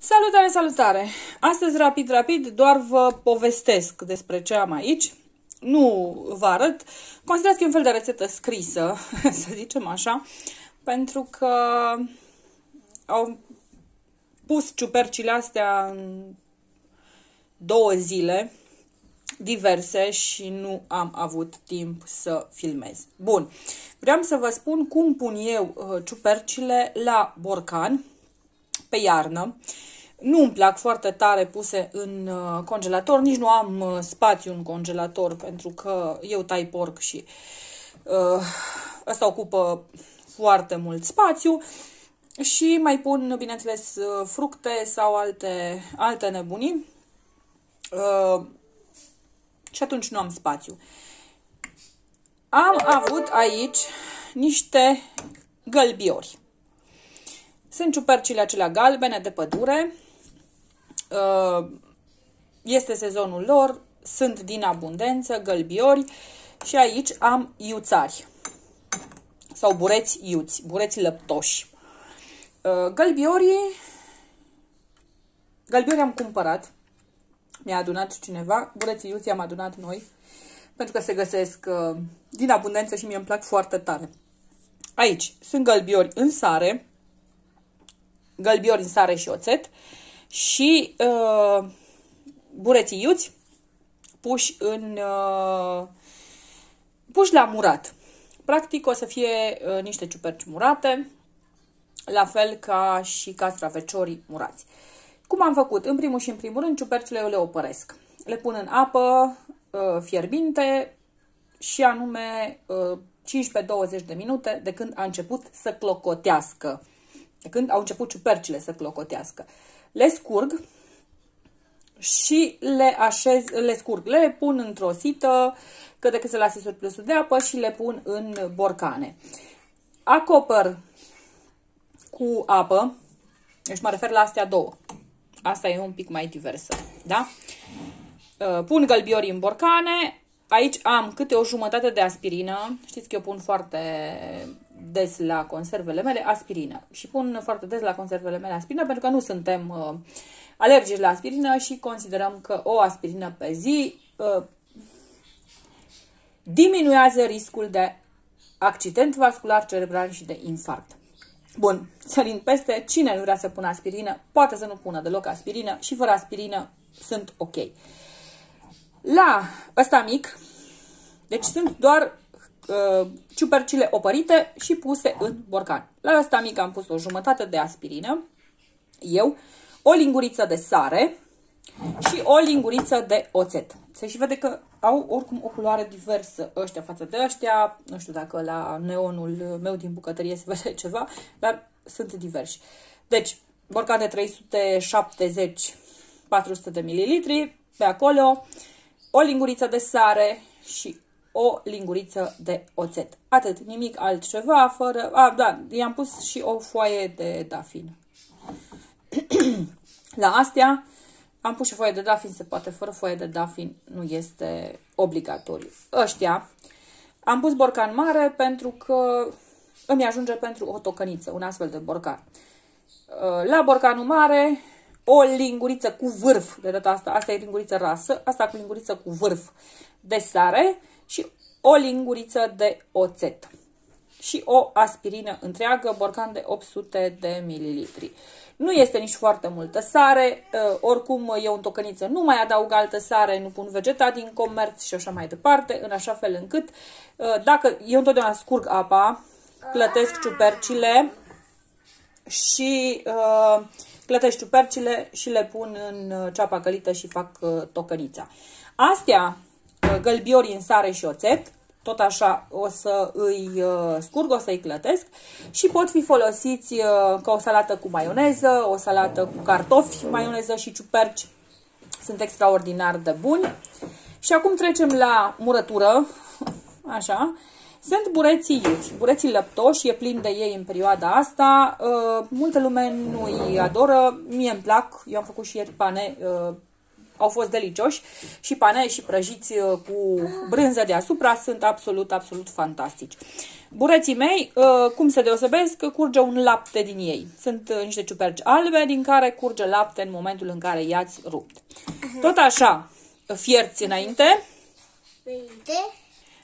Salutare, salutare! Astăzi, rapid, rapid, doar vă povestesc despre ce am aici. Nu vă arăt. Considerați că e un fel de rețetă scrisă, să zicem așa, pentru că au pus ciupercile astea în două zile diverse și nu am avut timp să filmez. Bun, vreau să vă spun cum pun eu uh, ciupercile la borcan pe iarnă. Nu îmi plac foarte tare puse în uh, congelator, nici nu am uh, spațiu în congelator pentru că eu tai porc și uh, asta ocupă foarte mult spațiu și mai pun, bineînțeles, uh, fructe sau alte, alte nebunii uh, și atunci nu am spațiu. Am avut aici niște gălbiori. Sunt ciupercile acelea galbene de pădure. Uh, este sezonul lor, sunt din abundență, gălbiori și aici am iuțari sau bureți iuți, bureți lăptoși. Uh, gălbiorii, gălbiorii am cumpărat, mi-a adunat cineva, bureții iuți am adunat noi, pentru că se găsesc uh, din abundență și mie îmi plac foarte tare. Aici sunt gălbiori în sare, gălbiori în sare și oțet și uh, bureții iuți puși în uh, puși la murat. Practic o să fie uh, niște ciuperci murate, la fel ca și castraveciorii murați. Cum am făcut? În primul și în primul rând, ciupercile eu le opăresc. Le pun în apă uh, fierbinte și anume uh, 15-20 de minute de când a început să clocotească. De când au început ciupercile să clocotească. Le scurg și le așez, le scurg, le pun într-o sită, cât de cât se lasă surplusul de apă și le pun în borcane. Acopăr cu apă, deci mă refer la astea două. Asta e un pic mai diversă, da? Uh, pun gălbiorii în borcane, aici am câte o jumătate de aspirină, știți că eu pun foarte des la conservele mele aspirină și pun foarte des la conservele mele aspirină pentru că nu suntem uh, alergici la aspirină și considerăm că o aspirină pe zi uh, diminuează riscul de accident vascular cerebral și de infarct. Bun, sărind peste, cine nu vrea să pună aspirină, poate să nu pună deloc aspirină și fără aspirină sunt ok. La ăsta mic, deci sunt doar uh, ciupercile opărite și puse în borcan. La ăsta mic am pus o jumătate de aspirină, eu, o linguriță de sare și o linguriță de oțet. Se și vede că au oricum o culoare diversă ăștia față de ăștia. Nu știu dacă la neonul meu din bucătărie se vede ceva, dar sunt diversi. Deci, borcan de 370-400 de mililitri pe acolo, o linguriță de sare și o linguriță de oțet. Atât, nimic altceva, fără... A, da, i-am pus și o foaie de dafin. La astea am pus și foaie de dafin, se poate, fără foaie de dafin nu este obligatoriu. Ăștia am pus borcan mare pentru că îmi ajunge pentru o tocăniță, un astfel de borcan. La borcanul mare, o linguriță cu vârf, de data asta, asta e linguriță rasă, asta cu linguriță cu vârf de sare și o linguriță de oțet și o aspirină întreagă, borcan de 800 de mililitri. Nu este nici foarte multă sare, uh, oricum eu în tocăniță nu mai adaug altă sare, nu pun vegeta din comerț și așa mai departe, în așa fel încât, uh, dacă eu întotdeauna scurg apa, clătesc ciupercile și uh, clătesc ciupercile și le pun în uh, ceapa călită și fac uh, tocănița. Astea, uh, gălbiorii în sare și oțet, tot așa o să îi uh, scurg, o să îi clătesc și pot fi folosiți uh, ca o salată cu maioneză, o salată cu cartofi, maioneză și ciuperci. Sunt extraordinar de buni. Și acum trecem la murătură. Așa. Sunt bureții iuți, bureții lăptoși, e plin de ei în perioada asta. Uh, multă lume nu îi adoră, mie îmi plac, eu am făcut și ieri pane au fost delicioși și panei și prăjiți uh, cu brânză deasupra sunt absolut, absolut fantastici. Bureții mei, uh, cum se deosebesc? Că curge un lapte din ei. Sunt uh, niște ciuperci albe din care curge lapte în momentul în care i-ați rupt. Tot așa, fierți înainte.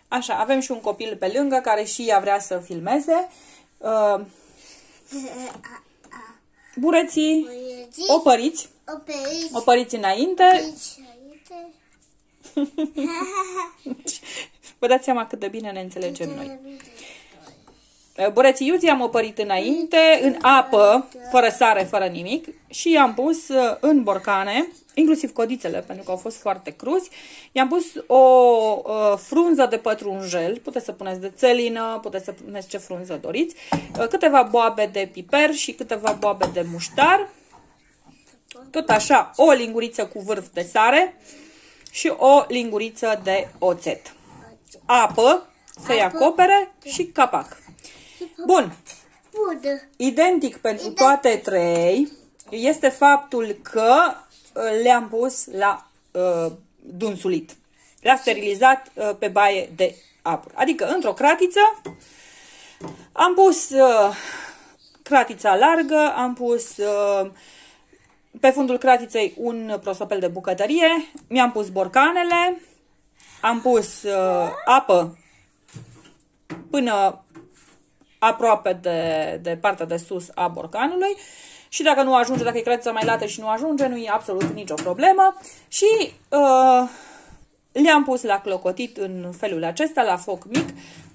Așa, avem și un copil pe lângă care și ea vrea să filmeze. Bureții opăriți. Opăriți înainte. Vă dați seama cât de bine ne înțelegem noi. Bureții iuții am opărit înainte, în apă, fără sare, fără nimic și i-am pus uh, în borcane, inclusiv codițele, pentru că au fost foarte cruzi. I-am pus o uh, frunză de pătrunjel, puteți să puneți de țelină, puteți să puneți ce frunză doriți, uh, câteva boabe de piper și câteva boabe de muștar, tot așa o linguriță cu vârf de sare și o linguriță de oțet. Apă să-i acopere și capac. Bun. Identic pentru toate trei este faptul că uh, le-am pus la uh, dunsulit. Le-am sterilizat uh, pe baie de apă. Adică într-o cratiță am pus uh, cratița largă, am pus uh, pe fundul cratiței un prosopel de bucătărie, mi-am pus borcanele, am pus uh, apă până aproape de, de partea de sus a borcanului și dacă nu ajunge, dacă e cratița mai lată și nu ajunge, nu e absolut nicio problemă și uh, le-am pus la clocotit în felul acesta, la foc mic,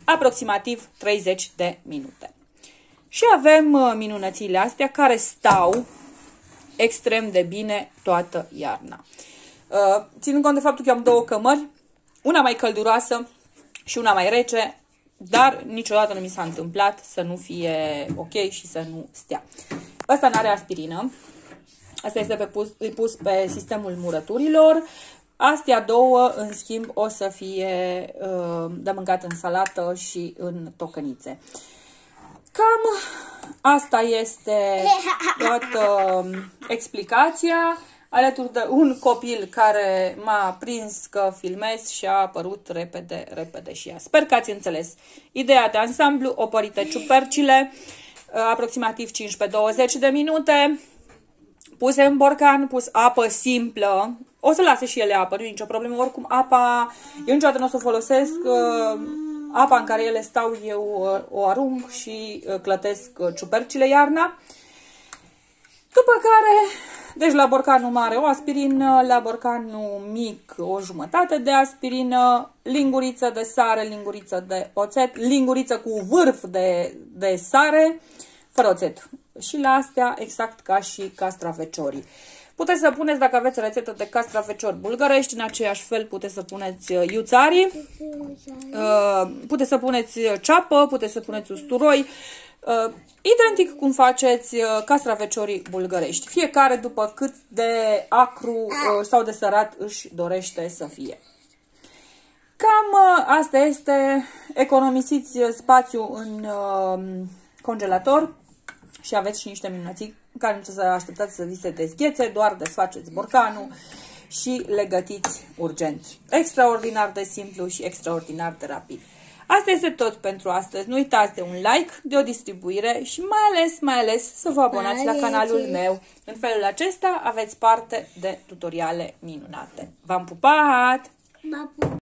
aproximativ 30 de minute. Și avem uh, minunățile astea care stau extrem de bine toată iarna. Uh, ținând cont de faptul că am două cămări, una mai călduroasă și una mai rece, dar niciodată nu mi s-a întâmplat să nu fie ok și să nu stea. Asta nu are aspirină. Asta este pe pus, pus pe sistemul murăturilor. Astea două, în schimb, o să fie uh, de mâncat în salată și în tocănițe. Cam asta este toată um, explicația alături de un copil care m-a prins că filmez și a apărut repede, repede și ea. Sper că ați înțeles. Ideea de ansamblu, opărite ciupercile, uh, aproximativ 15-20 de minute, puse în borcan, pus apă simplă, o să lase și ele apă, nu e nicio problemă, oricum apa, eu niciodată nu o să o folosesc, uh, apa în care ele stau eu uh, o arunc și clătesc ciupercile iarna. După care deci la borcanul mare o aspirină, la borcanul mic o jumătate de aspirină, linguriță de sare, linguriță de oțet, linguriță cu vârf de, de sare, fără oțet. Și la astea exact ca și castraveciorii. Puteți să puneți, dacă aveți rețetă de castraveciori bulgărești, în aceeași fel puteți să puneți uh, iuțarii, uh, puteți să puneți ceapă, puteți să puneți usturoi, Uh, identic cum faceți uh, castraveciorii bulgărești. Fiecare după cât de acru uh, sau de sărat își dorește să fie. Cam uh, asta este. Economisiți spațiu în uh, congelator și aveți și niște minunății care nu să așteptați să vi se dezghețe, doar desfaceți borcanul și le gătiți urgent. Extraordinar de simplu și extraordinar de rapid. Asta este tot pentru astăzi. Nu uitați de un like, de o distribuire și mai ales, mai ales să vă abonați la canalul meu. În felul acesta aveți parte de tutoriale minunate. V-am pupat!